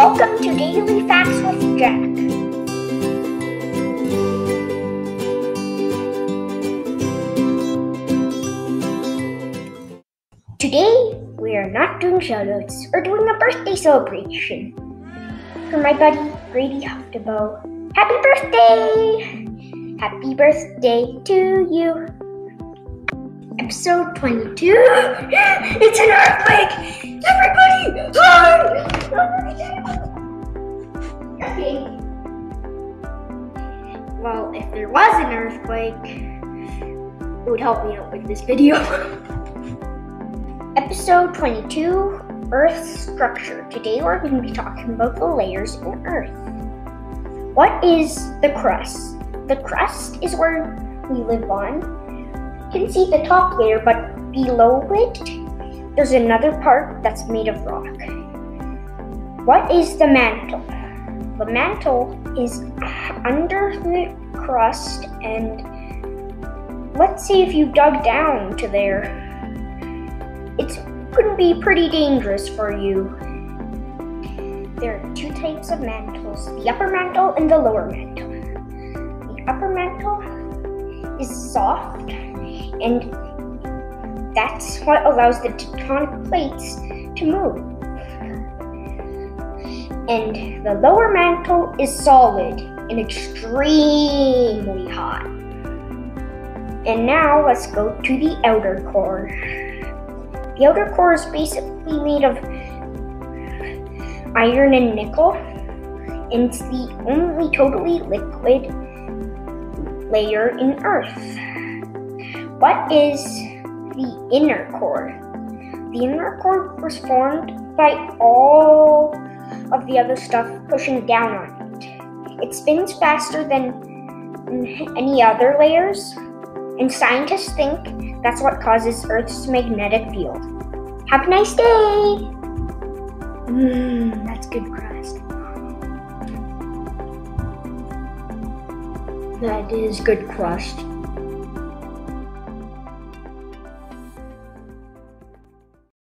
Welcome to Daily Facts with Jack. Today, we are not doing shoutouts or doing a birthday celebration. For my buddy, Grady Huftabo, happy birthday! Happy birthday to you! Episode 22. It's an earthquake! Everybody, hide! Well, if there was an earthquake, it would help me out with this video. Episode 22 Earth Structure. Today we're going to be talking about the layers in Earth. What is the crust? The crust is where we live on. You can see the top layer, but below it, there's another part that's made of rock. What is the mantle? The mantle is under the crust, and let's see if you dug down to there, it could be pretty dangerous for you. There are two types of mantles the upper mantle and the lower mantle. The upper mantle is soft, and that's what allows the tectonic plates to move and the lower mantle is solid and extremely hot. And now let's go to the outer core. The outer core is basically made of iron and nickel, and it's the only totally liquid layer in Earth. What is the inner core? The inner core was formed by all of the other stuff pushing down on it. It spins faster than any other layers, and scientists think that's what causes Earth's magnetic field. Have a nice day! Mmm, that's good crust. That is good crust.